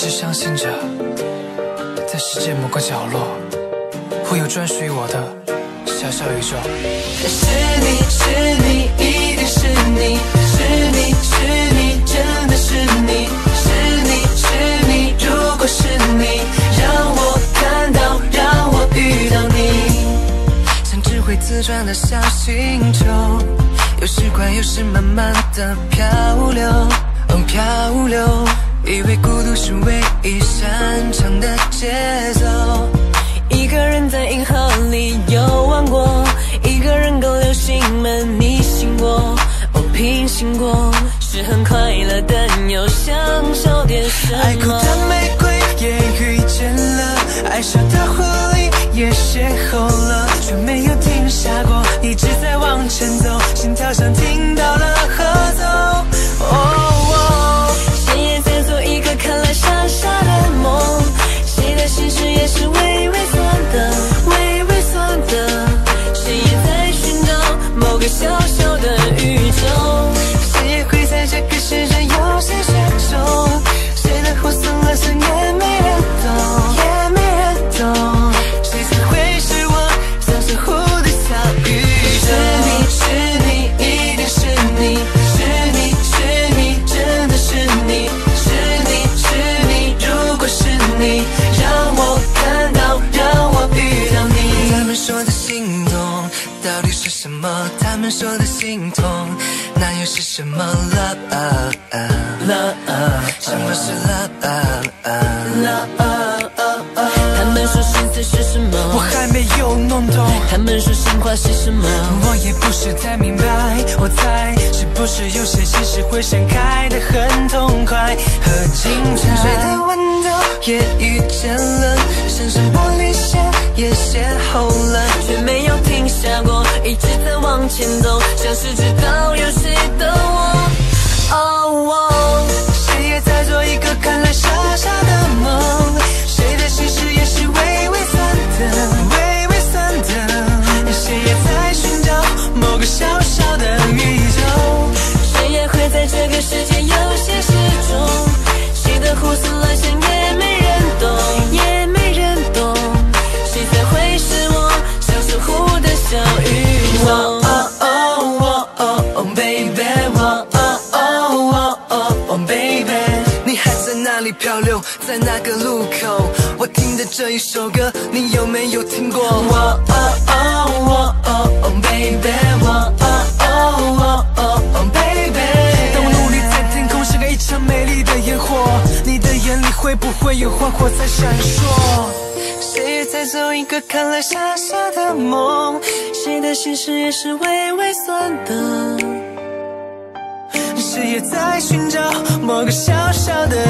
直相信着，在世界某个角落，会有专属于我的小小宇宙。是你是你，一定是你，是你是你，真的是你，是你是你，如果是你，让我看到，让我遇到你，像只会自转的小星球，有时快，有时慢慢的漂流，哦漂流。以为孤独是唯一擅长的节奏，一个人在银河里游玩过，一个人跟流星门你醒我，哦平行过，是很快乐，但又想少点什么。爱哭的玫瑰也遇见了，爱笑的狐狸也邂逅了，却没有停下过，一直在往前走，心跳像听到底是什么？他们说的心痛，那又是什么？Love，love，什么是 Love？love？他们说心思是什么？我还没有弄懂。他们说心话是什么？我也不是太明白。我猜是不是有些心事会盛开的很痛快？和精彩？沉睡的温度。也遇见了，深深玻璃线也邂逅了，前走，像是知道有谁的？Baby，我 oh baby，你还在哪里漂流，在哪个路口？我听的这一首歌，你有没有听过？Baby，当我努力在天空盛开一场美丽的烟火，你的眼里会不会有花火在闪烁？谁也在做一个看来傻傻的梦，谁的心事也是微微酸的，谁也在寻找某个小小的。